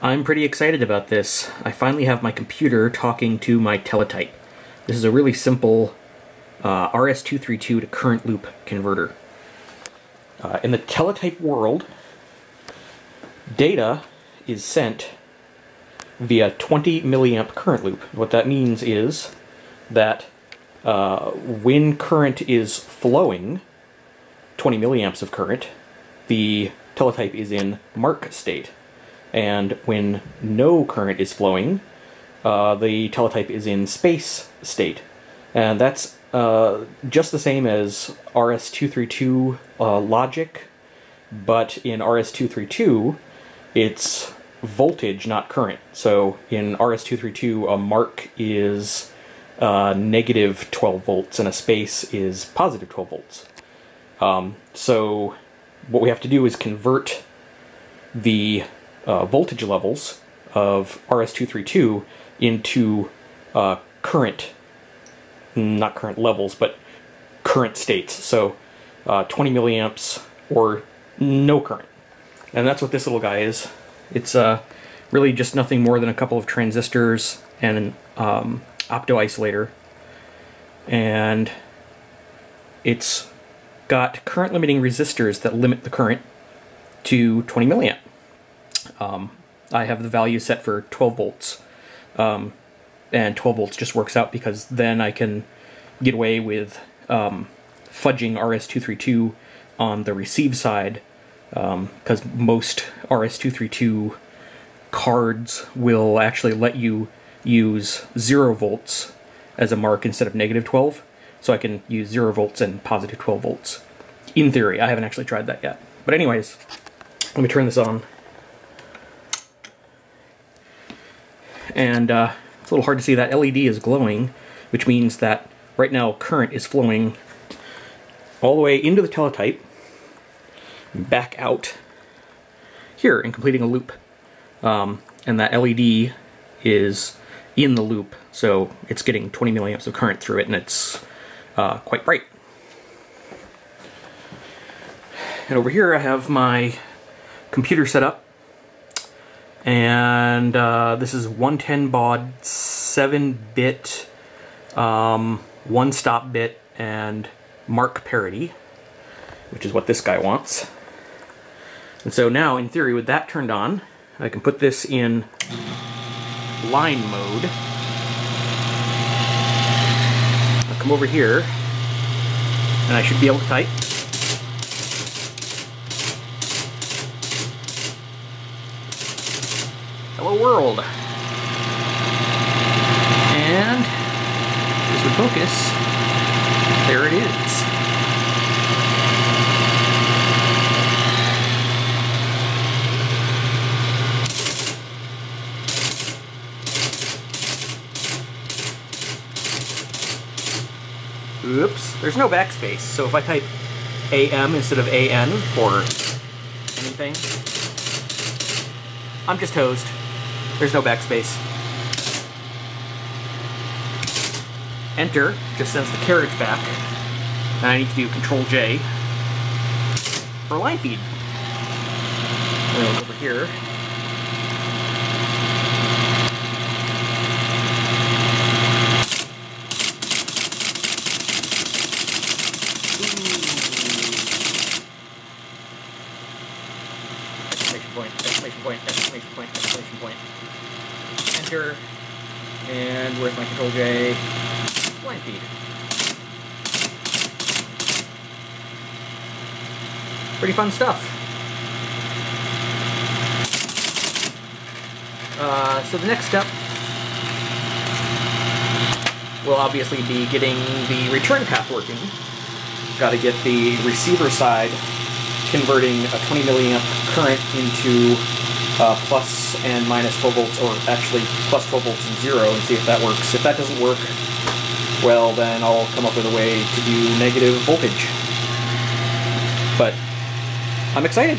I'm pretty excited about this. I finally have my computer talking to my teletype. This is a really simple uh, RS-232 to current loop converter. Uh, in the teletype world, data is sent via 20 milliamp current loop. What that means is that uh, when current is flowing, 20 milliamps of current, the teletype is in mark state. And when no current is flowing, uh, the teletype is in space state. And that's uh, just the same as RS-232 uh, logic, but in RS-232, it's voltage, not current. So in RS-232, a mark is uh, negative 12 volts and a space is positive 12 volts. Um, so what we have to do is convert the uh, voltage levels of RS-232 into uh, current, not current levels, but current states. So uh, 20 milliamps or no current. And that's what this little guy is. It's uh, really just nothing more than a couple of transistors and an um, opto isolator. And it's got current limiting resistors that limit the current to 20 milliamp. Um, I have the value set for 12 volts. Um, and 12 volts just works out because then I can get away with um, fudging RS-232 on the receive side because um, most RS-232 cards will actually let you use 0 volts as a mark instead of negative 12. So I can use 0 volts and positive 12 volts. In theory, I haven't actually tried that yet. But anyways, let me turn this on. And uh, it's a little hard to see that LED is glowing, which means that right now current is flowing all the way into the teletype, back out here and completing a loop. Um, and that LED is in the loop, so it's getting 20 milliamps of current through it, and it's uh, quite bright. And over here I have my computer set up, and uh, this is 110 baud, 7-bit, um, one-stop bit, and mark parity, which is what this guy wants. And so now, in theory, with that turned on, I can put this in line mode. I'll come over here, and I should be able to type. Hello world. And this would focus. There it is. Oops, there's no backspace, so if I type AM instead of AN for anything, I'm just hosed. There's no backspace. Enter just sends the carriage back. And I need to do Control J for line feed. over here. Point, exclamation point, exclamation point, exclamation point. And where's my Control J? Pretty fun stuff. Uh, so the next step will obviously be getting the return path working. Got to get the receiver side converting a 20 milliamp current into uh, plus and minus 12 volts, or actually plus 12 volts and zero, and see if that works. If that doesn't work, well, then I'll come up with a way to do negative voltage. But I'm excited.